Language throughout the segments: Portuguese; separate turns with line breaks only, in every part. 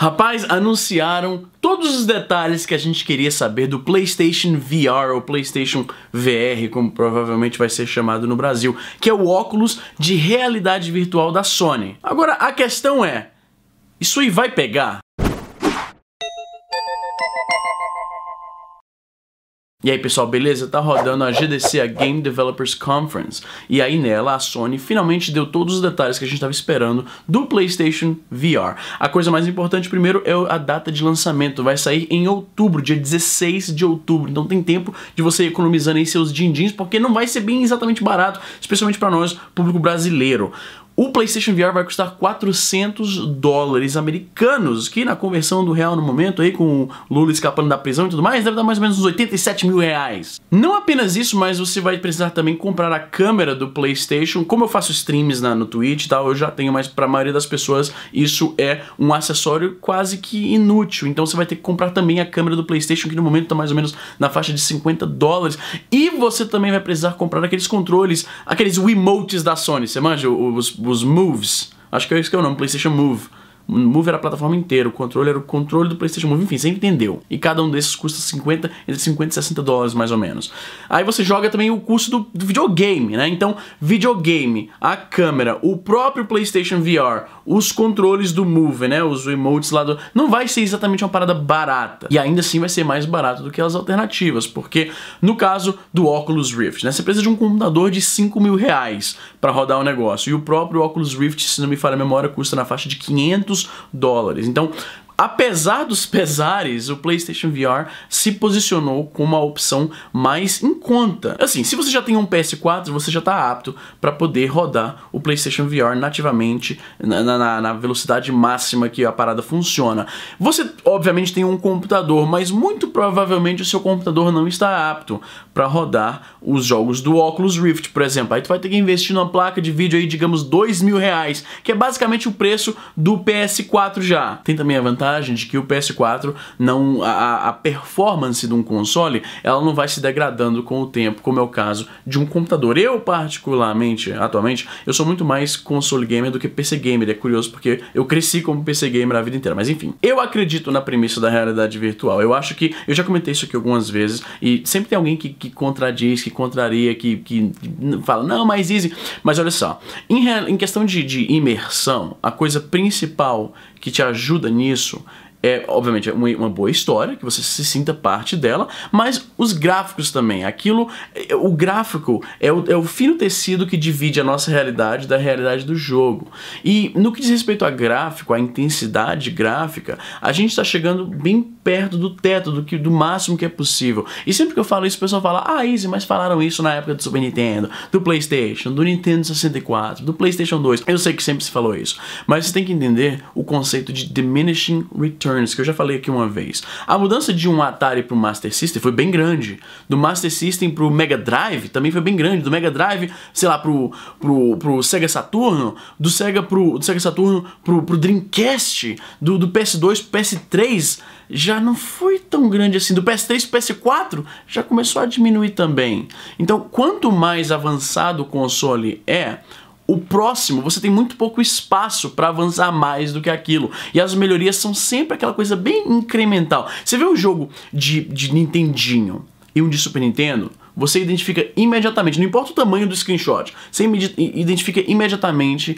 Rapaz, anunciaram todos os detalhes que a gente queria saber do PlayStation VR ou PlayStation VR, como provavelmente vai ser chamado no Brasil, que é o óculos de realidade virtual da Sony. Agora, a questão é, isso aí vai pegar? E aí pessoal, beleza? Tá rodando a GDC, a Game Developers Conference. E aí nela a Sony finalmente deu todos os detalhes que a gente estava esperando do PlayStation VR. A coisa mais importante primeiro é a data de lançamento. Vai sair em outubro, dia 16 de outubro. Então tem tempo de você economizando aí seus din-dins, porque não vai ser bem exatamente barato, especialmente para nós, público brasileiro. O PlayStation VR vai custar 400 dólares americanos, que na conversão do real no momento, aí com o Lula escapando da prisão e tudo mais, deve dar mais ou menos uns 87 mil reais. Não apenas isso, mas você vai precisar também comprar a câmera do PlayStation. Como eu faço streams na, no Twitch e tal, eu já tenho, mas para a maioria das pessoas isso é um acessório quase que inútil. Então você vai ter que comprar também a câmera do PlayStation, que no momento está mais ou menos na faixa de 50 dólares. E você também vai precisar comprar aqueles controles, aqueles Wiimotes da Sony. Você manja os os moves. Acho que é isso que é o nome, PlayStation Move. Move era a plataforma inteira, o controle era o controle do PlayStation Move, enfim, você entendeu. E cada um desses custa 50, entre 50 e 60 dólares mais ou menos. Aí você joga também o custo do, do videogame, né? Então, videogame, a câmera, o próprio PlayStation VR, os controles do Move, né? Os emotes lá do. Não vai ser exatamente uma parada barata. E ainda assim vai ser mais barato do que as alternativas, porque no caso do Oculus Rift, né? Você precisa de um computador de 5 mil reais para rodar o negócio. E o próprio Oculus Rift, se não me falha a memória, custa na faixa de 500 dólares. Então, Apesar dos pesares, o PlayStation VR se posicionou como a opção mais em conta. Assim, se você já tem um PS4, você já está apto para poder rodar o PlayStation VR nativamente na, na, na, velocidade máxima que a parada funciona. Você, obviamente, tem um computador, mas muito provavelmente o seu computador não está apto para rodar os jogos do Oculus Rift, por exemplo. Aí tu vai ter que investir numa placa de vídeo aí, digamos, dois mil reais, que é basicamente o preço do PS4 já. Tem também a vantagem vantagem de que o PS4 não a, a performance de um console ela não vai se degradando com o tempo, como é o caso de um computador. Eu particularmente, atualmente, eu sou muito mais console gamer do que PC gamer. É curioso porque eu cresci como PC gamer a vida inteira. Mas enfim, eu acredito na premissa da realidade virtual. Eu acho que eu já comentei isso aqui algumas vezes e sempre tem alguém que, que contradiz, que contraria, que, que fala não, mais easy. Mas olha só, em, em questão de, de imersão, a coisa principal que te ajuda nisso é, obviamente, uma, uma, boa história, que você se sinta parte dela, mas os gráficos também. Aquilo, é, o gráfico é o, é o fino tecido que divide a nossa realidade da realidade do jogo. E no que diz respeito a gráfico, a intensidade gráfica, a gente está chegando bem perto do teto, do, que, do máximo que é possível. E sempre que eu falo isso, o pessoal fala, ah, Easy, mas falaram isso na época do Super Nintendo, do Playstation, do Nintendo 64, do Playstation 2. Eu sei que sempre se falou isso, mas você tem que entender o conceito de diminishing return Returns, que eu já falei aqui uma vez. A mudança de um Atari pro Master System foi bem grande. Do Master System pro Mega Drive também foi bem grande. Do Mega Drive, sei lá, pro, pro, pro Sega Saturno, do Sega pro do Sega Saturno pro, pro Dreamcast, do, do PS2 pro PS3 já não foi tão grande assim. Do PS3 pro PS4 já começou a diminuir também. Então, quanto mais avançado o console é, o próximo, você tem muito pouco espaço para avançar mais do que aquilo. E as melhorias são sempre aquela coisa bem incremental. Você vê um jogo de, de Nintendinho e um de Super Nintendo, você identifica imediatamente, não importa o tamanho do screenshot, você identifica imediatamente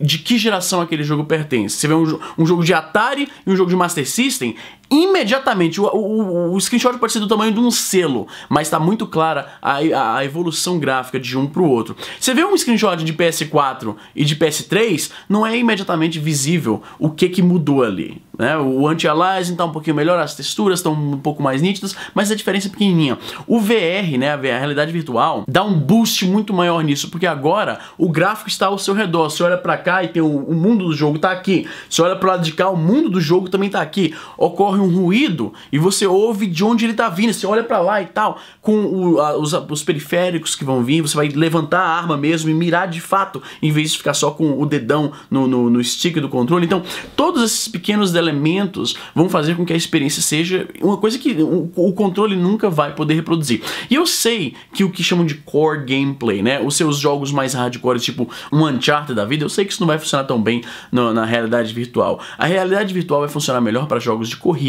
de que geração aquele jogo pertence. Você vê um, um, jogo de Atari e um jogo de Master System, imediatamente o, o, o screenshot pode ser do tamanho de um selo, mas está muito clara a, a, a, evolução gráfica de um para o outro. Você vê um screenshot de PS4 e de PS3, não é imediatamente visível o que, que mudou ali. Né? O anti-aliasing está um pouquinho melhor, as texturas estão um pouco mais nítidas, mas a diferença é pequenininha. O VR, né, a, a realidade virtual, dá um boost muito maior nisso, porque agora o gráfico está ao seu redor. Você olha para cá e tem o, o mundo do jogo está aqui. Você olha para o lado de cá, o mundo do jogo também está aqui. Ocorre um ruído e você ouve de onde ele tá vindo, você olha para lá e tal, com o, a, os, os, periféricos que vão vir, você vai levantar a arma mesmo e mirar de fato, em vez de ficar só com o dedão no, no, no stick do controle. Então, todos esses pequenos elementos vão fazer com que a experiência seja uma coisa que o, o controle nunca vai poder reproduzir. E eu sei que o que chamam de core gameplay, né, os seus jogos mais hardcore, tipo um Uncharted da vida, eu sei que isso não vai funcionar tão bem no, na realidade virtual. A realidade virtual vai funcionar melhor para jogos de corrida,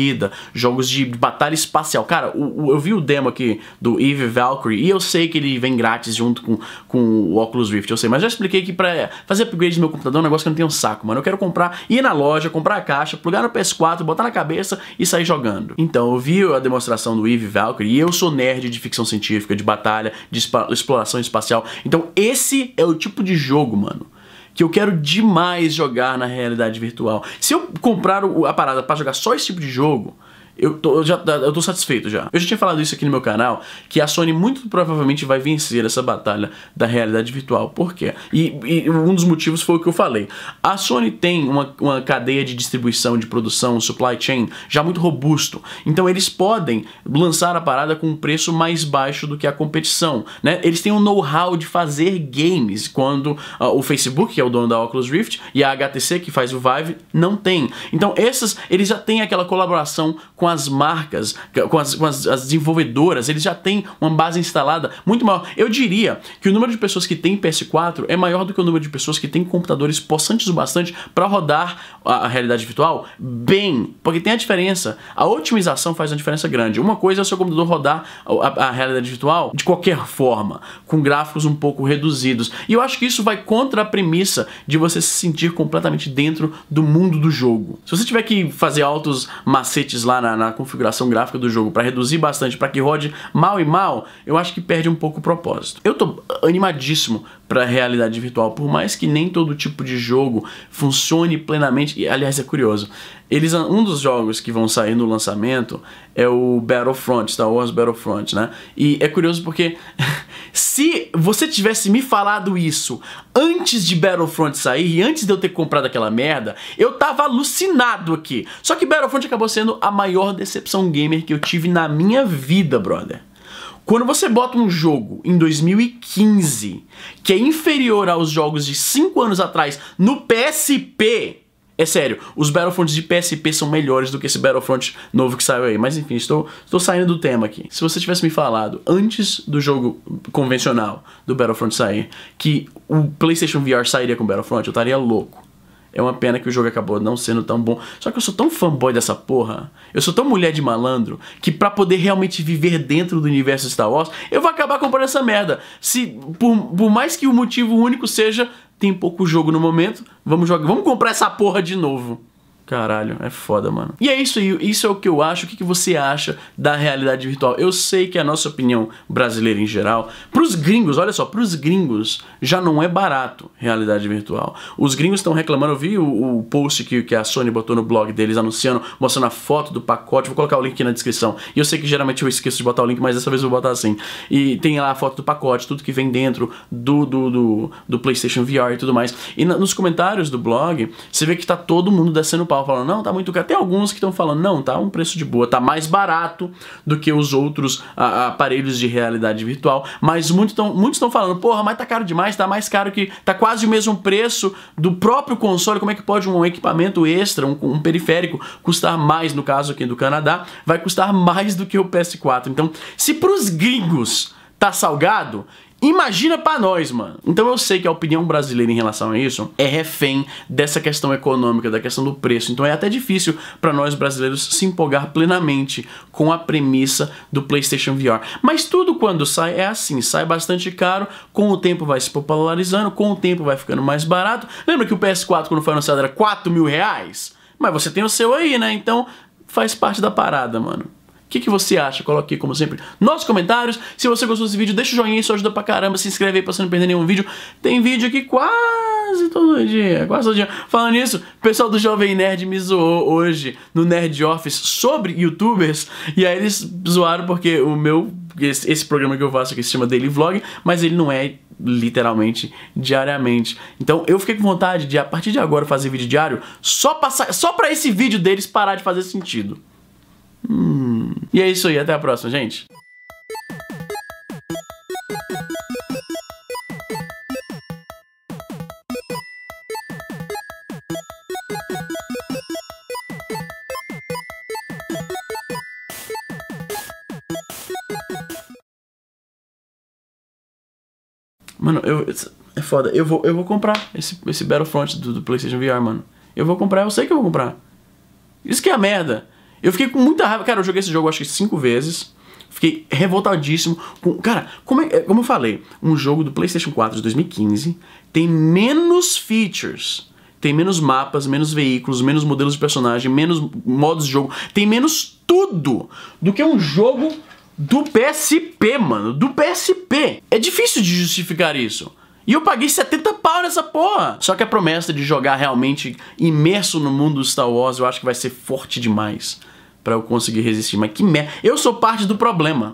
jogos de batalha espacial. Cara, o, o, eu vi o demo aqui do Eve Valkyrie e eu sei que ele vem grátis junto com, com o Oculus Rift, eu sei, mas já expliquei que pra fazer upgrade no meu computador é um negócio que eu não tenho saco, mano. Eu quero comprar, ir na loja, comprar a caixa, plugar no PS4, botar na cabeça e sair jogando. Então, eu vi a demonstração do Eve Valkyrie e eu sou nerd de ficção científica, de batalha, de exploração espacial. Então, esse é o tipo de jogo, mano que eu quero demais jogar na realidade virtual. Se eu comprar a parada para jogar só esse tipo de jogo, eu tô, eu já, eu tô satisfeito já. Eu já tinha falado isso aqui no meu canal, que a Sony muito provavelmente vai vencer essa batalha da realidade virtual. Por quê? E, e um dos motivos foi o que eu falei. A Sony tem uma, uma cadeia de distribuição, de produção, supply chain, já muito robusto. Então eles podem lançar a parada com um preço mais baixo do que a competição. Né? Eles têm um know-how de fazer games, quando uh, o Facebook, que é o dono da Oculus Rift, e a HTC, que faz o Vive, não tem. Então essas, eles já têm aquela colaboração com com as marcas, com, as, com as, as, desenvolvedoras, eles já têm uma base instalada muito maior. Eu diria que o número de pessoas que têm PS4 é maior do que o número de pessoas que têm computadores possantes o bastante para rodar a, a, realidade virtual bem, porque tem a diferença. A otimização faz uma diferença grande. Uma coisa é o seu computador rodar a, a realidade virtual de qualquer forma, com gráficos um pouco reduzidos. E eu acho que isso vai contra a premissa de você se sentir completamente dentro do mundo do jogo. Se você tiver que fazer altos macetes lá na na, configuração gráfica do jogo para reduzir bastante, para que rode mal e mal, eu acho que perde um pouco o propósito. Eu tô animadíssimo para a realidade virtual, por mais que nem todo tipo de jogo funcione plenamente. E aliás, é curioso. Eles um dos jogos que vão sair no lançamento é o Battlefront, Star Wars Battlefront, né? E é curioso porque se você tivesse me falado isso antes de Battlefront sair e antes de eu ter comprado aquela merda, eu tava alucinado aqui. Só que Battlefront acabou sendo a maior decepção gamer que eu tive na minha vida, brother. Quando você bota um jogo em 2015 que é inferior aos jogos de 5 anos atrás no PSP, é sério, os Battlefronts de PSP são melhores do que esse Battlefront novo que saiu aí. Mas enfim, estou, estou saindo do tema aqui. Se você tivesse me falado antes do jogo convencional do Battlefront sair que o PlayStation VR sairia com Battlefront, eu estaria louco. É uma pena que o jogo acabou não sendo tão bom. Só que eu sou tão fanboy dessa porra. Eu sou tão mulher de malandro que para poder realmente viver dentro do universo Star Wars, eu vou acabar comprando essa merda. Se por, por mais que o motivo único seja tem pouco jogo no momento, vamos jogar, vamos comprar essa porra de novo. Caralho, é foda, mano. E é isso aí, isso é o que eu acho. O que, que você acha da realidade virtual? Eu sei que a nossa opinião brasileira em geral, pros gringos, olha só, pros gringos já não é barato realidade virtual. Os gringos estão reclamando, eu vi o, o, post que, que a Sony botou no blog deles anunciando, mostrando a foto do pacote. Vou colocar o link aqui na descrição. E eu sei que geralmente eu esqueço de botar o link, mas dessa vez eu vou botar assim. E tem lá a foto do pacote, tudo que vem dentro do, do, do, do PlayStation VR e tudo mais. E na, nos comentários do blog, você vê que tá todo mundo descendo o pau falando, não, tá muito caro. Tem alguns que estão falando, não, tá um preço de boa, tá mais barato do que os outros a, aparelhos de realidade virtual, mas muitos estão muitos falando, porra, mas tá caro demais, tá mais caro que. tá quase o mesmo preço do próprio console. Como é que pode um equipamento extra, um, um periférico, custar mais, no caso aqui do Canadá, vai custar mais do que o PS4. Então, se pros gringos tá salgado, Imagina para nós, mano. Então eu sei que a opinião brasileira em relação a isso é refém dessa questão econômica, da questão do preço. Então é até difícil para nós brasileiros se empolgar plenamente com a premissa do PlayStation VR. Mas tudo quando sai é assim, sai bastante caro, com o tempo vai se popularizando, com o tempo vai ficando mais barato. Lembra que o PS4 quando foi anunciado era 4 mil reais? Mas você tem o seu aí, né? Então faz parte da parada, mano. O que, que, você acha? Coloque aqui, como sempre, nos comentários. Se você gostou desse vídeo, deixa o joinha, isso ajuda pra caramba. Se inscreve aí pra você não perder nenhum vídeo. Tem vídeo aqui quase todo dia, quase todo dia. Falando nisso, o pessoal do Jovem Nerd me zoou hoje no Nerd Office sobre youtubers. E aí eles zoaram porque o meu, esse, esse programa que eu faço aqui se chama Daily Vlog, mas ele não é literalmente diariamente. Então eu fiquei com vontade de a partir de agora fazer vídeo diário só passar, só para esse vídeo deles parar de fazer sentido. Hum. E é isso aí, até a próxima, gente. Mano, eu. É foda. Eu vou, eu vou comprar esse, esse Battlefront do, do PlayStation VR, mano. Eu vou comprar, eu sei que eu vou comprar. Isso que é a merda. Eu fiquei com muita raiva. Cara, eu joguei esse jogo acho que cinco vezes. Fiquei revoltadíssimo. Com, cara, como, é, como eu falei, um jogo do PlayStation 4 de 2015 tem menos features. Tem menos mapas, menos veículos, menos modelos de personagem, menos modos de jogo. Tem menos tudo do que um jogo do PSP, mano. Do PSP. É difícil de justificar isso. E eu paguei 70 pau nessa porra. Só que a promessa de jogar realmente imerso no mundo do Star Wars eu acho que vai ser forte demais para eu conseguir resistir. Mas que merda. Eu sou parte do problema.